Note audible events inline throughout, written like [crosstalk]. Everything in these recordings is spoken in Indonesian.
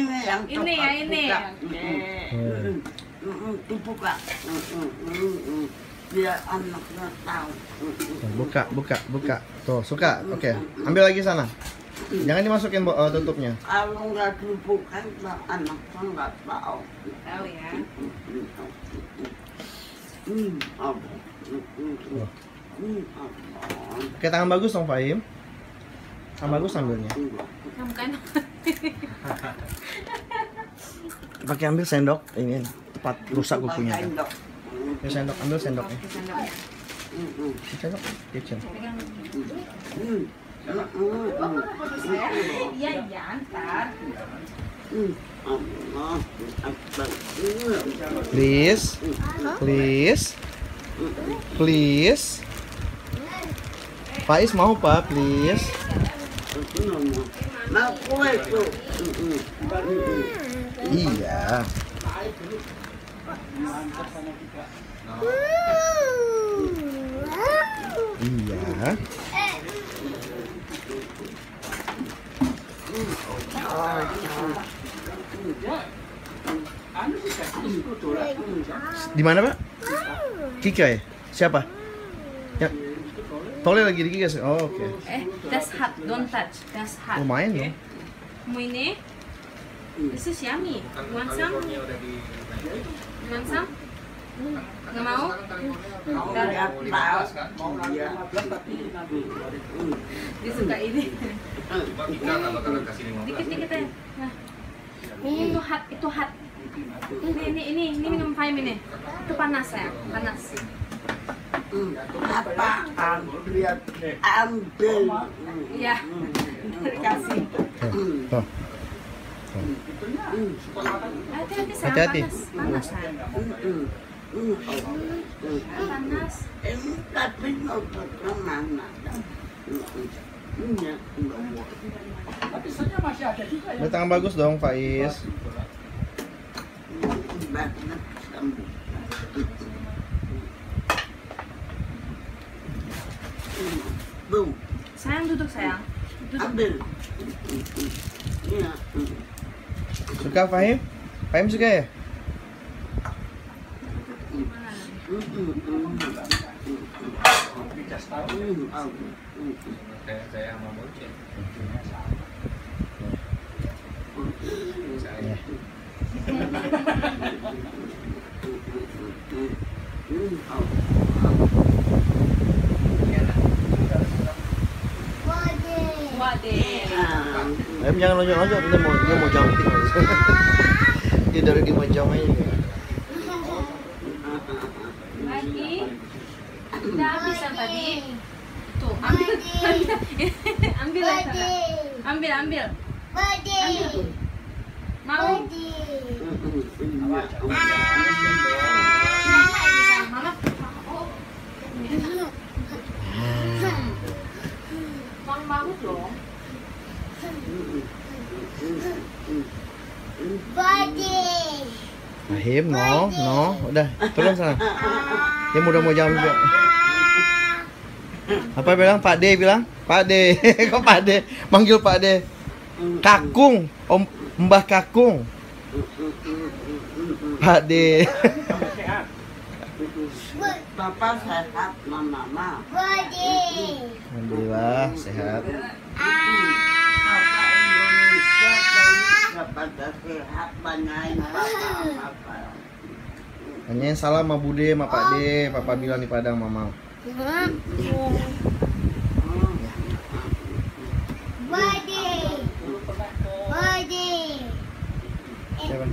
ini yang Ini cepat ya, ini. buka. Dibuka mm, mm. biar anaknya tahu buka, buka, buka. Tuh, suka. Oke. Ambil lagi sana. Jangan dimasukin Bo, eh, tutupnya. kalau nggak dibuka anaknya nggak tahu Tahu ya. Hmm, apa? Apa? Oke, tangan bagus dong, Fahim. Tangan bagus ambilnya. Kamu kan [laughs] Pakai ambil sendok. Ini tepat rusak kukunya. Dok. Ini sendok, ambil sendoknya. Sendok. Iya, iya. Hmm. Please. Please. Please. Faiz mau Pak, please. Iya. Iya. Di mana, Pak? Kika ya? Siapa? Ya. Tole lagi di Kika. Oh, oke. Eh, that's hot. Don't touch. That's hot. Lumayan dong. Mau ini? This is yummy. Want some? Want some? Nggak mau? Nggak. Nggak tahu. Iya. Dia suka ini. Cuma Mika nggak bakalan kasih 15 Dikit-dikit aja. Nah. Itu hot, itu hot. Ini, ini, ini, ini minum Faim ini. Itu panas ya, panas. Lihat. Ambil. Dikasih. Hmm. Tuh. Hmm. Hati-hati panas. Panas tapi. Ya, bagus dong, Faiz. banget. Boom, Sayang duduk sayang. Duduk. ambil. Iya. Suka Fahim? Fahim suka ya? Saya saya sama Boce. Saya Waduh. Fahim jangan lonjok-lonjok, dia mau dia mau jumping. [laughs] dia dari di jam aja. Lagi. Udah habis yang tadi. Tuh, [laughs] ambil. ambil sana. Ambil, ambil. Ambil. Mau? Mama. Oh. Bang bagus dong. Fahim, no, no, udah turun sana. Dia udah mau jam juga. Apa bilang Pak D bilang? Pak D, [laughs] kok Pak D? Manggil Pak D. Kakung, Om Mbah Kakung. Pak D. Bapak sehat, mama. Alhamdulillah sehat. Indonesia Tanyain salam sama Bude, sama Pak D, Papa bilang di Padang Mama. Siapa?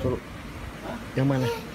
Suruh. Yang mana?